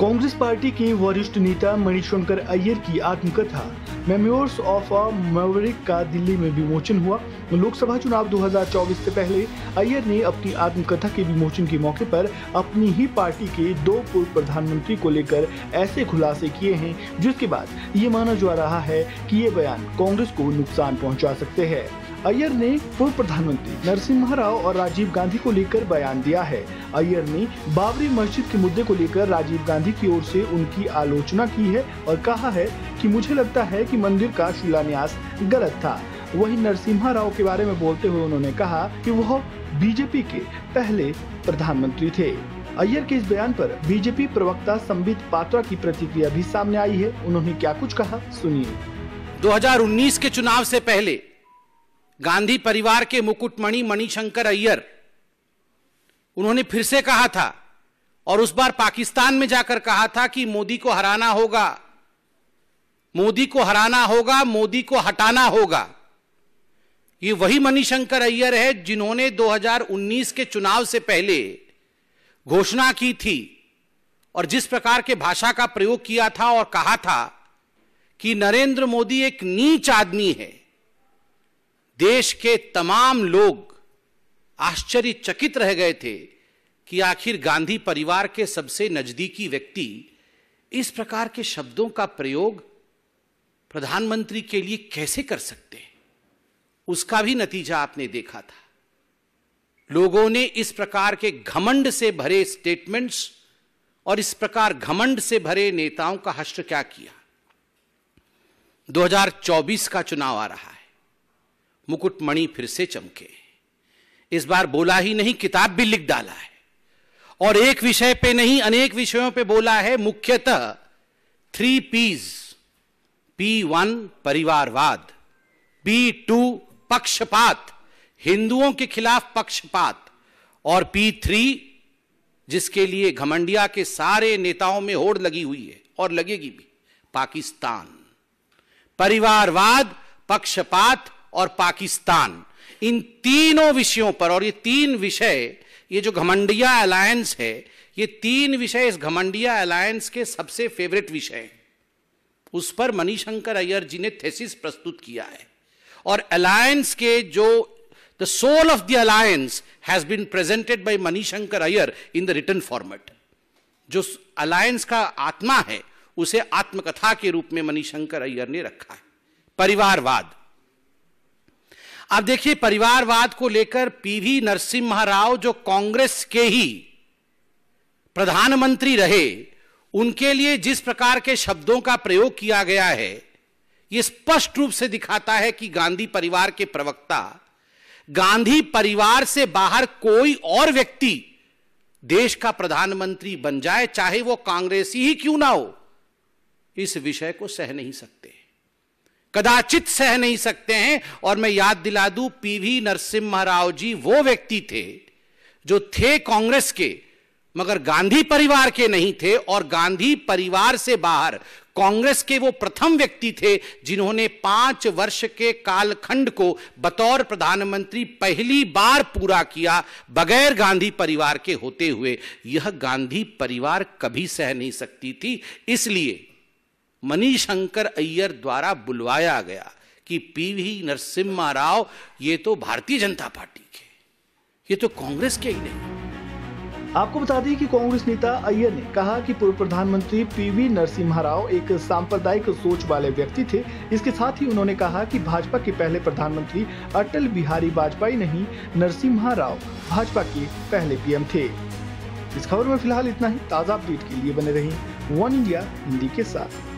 Congress party के वरिष्ठ नेता मणिशंकर अय्यर की आत्मकथा। मेमोर्स ऑफ़ अ मैवरिक का दिल्ली में विमोचन हुआ। लोकसभा चुनाव 2024 से पहले अय्यर ने अपनी आत्मकथा के विमोचन के मौके पर अपनी ही पार्टी के दो पूर्व प्रधानमंत्री को लेकर ऐसे खुलासे किए हैं, जिसके बाद ये माना जा रहा है कि ये बयान कांग्रेस को नुकसान पहुँचा सकते हैं। अय्यर ने पूर्व प्रधानमंत्री नरसिम्हा राव और राजीव गांधी को लेकर बयान दिया है। अय्यर ने बाबरी मस्जिद के मुद्दे को लेकर राजीव गांधी की ओर से उनकी आलोचना की है और कहा है कि मुझे लगता है कि मंदिर का शिलान्यास गलत था। वहीं नरसिम्हा राव के बारे में बोलते हुए उन्होंने कहा कि वह बीजेपी के पहले प्रधानमंत्री थे। अय्यर के इस बयान पर बीजेपी प्रवक्ता संबित पात्रा की प्रतिक्रिया भी सामने आई है। उन्होंने क्या कुछ कहा? सुनिए। 2019 के चुनाव से पहले गांधी परिवार के मुकुटमणि मणिशंकर अय्यर। उन्होंने फिर से कहा था और उस बार पाकिस्तान में जाकर कहा था कि मोदी को हराना होगा। मोदी को हराना होगा, मोदी को हटाना होगा। ये वही मणिशंकर अय्यर है जिन्होंने 2019 के चुनाव से पहले घोषणा की थी और जिस प्रकार के भाषा का प्रयोग किया था और कहा था कि नरेंद्र मोदी एक नीच आदमी है। देश के तमाम लोग आश्चर्यचकित रह गए थे कि आखिर गांधी परिवार के सबसे नजदीकी व्यक्ति इस प्रकार के शब्दों का प्रयोग प्रधानमंत्री के लिए कैसे कर सकते? हैं उसका भी नतीजा आपने देखा था। लोगों ने इस प्रकार के घमंड से भरे स्टेटमेंट्स और इस प्रकार घमंड से भरे नेताओं का हश्र क्या किया? 2024 का चुनाव आ रहा है। मुकुटमणि फिर से चमके। इस बार बोला ही नहीं, किताब भी लिख डाला है। और एक विषय पे नहीं, अनेक विषयों पे बोला है, मुख्यतः थ्री पीज पी वन परिवारवाद, पी टू पक्षपात, हिंदुओं के खिलाफ पक्षपात, और पी थ्री, जिसके लिए घमंडिया के सारे नेताओं में होड़ लगी हुई है, और लगेगी भी, पाकिस्तान। परिवारवाद, पक्षपात और पाकिस्तान। इन तीनों विषयों पर, और ये तीन विषय, ये जो घमंडिया अलायंस है, ये तीन विषय इस घमंडिया अलायंस के सबसे फेवरेट विषय हैं। उस पर मणिशंकर अय्यर जी ने थेसिस प्रस्तुत किया है। और अलायंस के जो the soul of the alliance has been presented by Manishankar Aiyar in the return format जो अलायंस का आत्मा है, उसे आत्मकथा के रूप में मणिशंकर अय्यर ने रखा है। परिवारवाद। अब देखिए, परिवारवाद को लेकर पीवी नरसिम्हा राव जो कांग्रेस के ही प्रधानमंत्री रहे, उनके लिए जिस प्रकार के शब्दों का प्रयोग किया गया है यह स्पष्ट रूप से दिखाता है कि गांधी परिवार के प्रवक्ता, गांधी परिवार से बाहर कोई और व्यक्ति देश का प्रधानमंत्री बन जाए, चाहे वो कांग्रेसी ही क्यों ना हो, इस विषय को सह नहीं सकते। कदाचित सह नहीं सकते हैं। और मैं याद दिला दूँ, पीवी नरसिम्हा राव जी वो व्यक्ति थे जो थे कांग्रेस के, मगर गांधी परिवार के नहीं थे। और गांधी परिवार से बाहर कांग्रेस के वो प्रथम व्यक्ति थे जिन्होंने पाँच वर्ष के कालखंड को बतौर प्रधानमंत्री पहली बार पूरा किया बगैर गांधी परिवार के होते हुए। यह गांधी परिवार कभी सह नहीं सकती थी, इसलिए मणिशंकर अय्यर द्वारा बुलवाया गया कि पीवी नरसिम्हा राव, ये तो भारतीय जनता पार्टी के। ये तो कांग्रेस के ही नहीं। आपको बता दें कि कांग्रेस नेता अय्यर ने कहा कि पूर्व प्रधानमंत्री पीवी नरसिम्हा राव एक सांप्रदायिक सोच वाले व्यक्ति थे। इसके साथ ही उन्होंने कहा कि भाजपा के पहले प्रधानमंत्री अटल बिहारी वाजपेयी नहीं, नरसिम्हा राव भाजपा के पहले पीएम थे। इस खबर में फ़िलहाल इतना ही। ताज़ा अपडेट के लिए बने रही वन इंडिया, हिंदी के साथ।